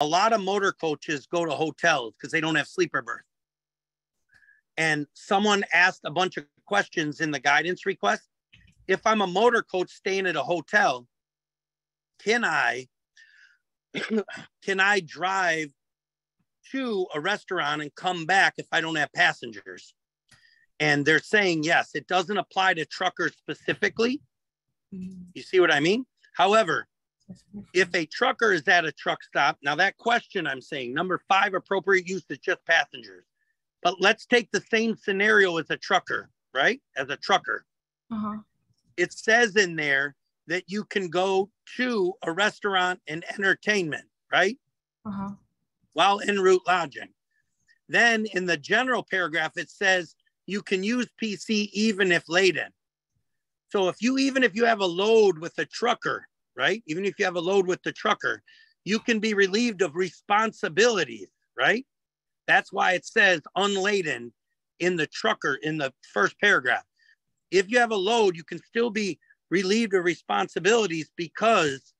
a lot of motor coaches go to hotels because they don't have sleeper berth. And someone asked a bunch of questions in the guidance request. If I'm a motor coach staying at a hotel, can I can I drive to a restaurant and come back if I don't have passengers? And they're saying yes, it doesn't apply to truckers specifically. Mm-hmm. You see what I mean? However, if a trucker is at a truck stop, now that question I'm saying, number five, appropriate use is just passengers. But let's take the same scenario as a trucker, right? As a trucker. Uh-huh. It says in there that you can go to a restaurant and entertainment, right? Uh-huh. While en route lodging. Then in the general paragraph, it says you can use PC even if laden. So if you, even if you have a load with a trucker, right? Even if you have a load with the trucker, you can be relieved of responsibilities, right? That's why it says unladen in the trucker in the first paragraph. If you have a load, you can still be relieved of responsibilities because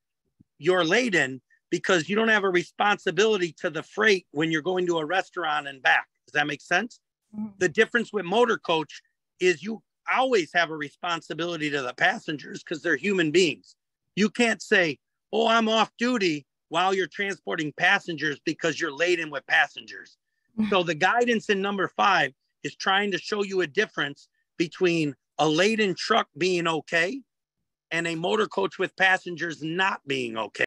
you're laden because you don't have a responsibility to the freight when you're going to a restaurant and back. Does that make sense? Mhm. The difference with motor coach is you always have a responsibility to the passengers because they're human beings. You can't say, "Oh, I'm off duty" while you're transporting passengers because you're laden with passengers. Mm. So the guidance in number 5 is trying to show you a difference between a laden truck being okay and a motor coach with passengers not being okay.